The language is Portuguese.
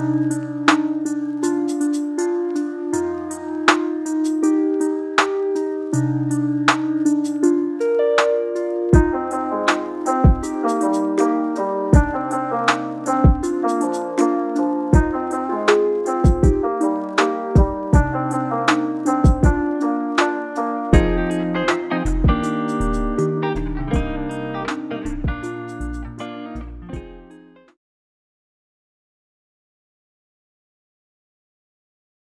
Música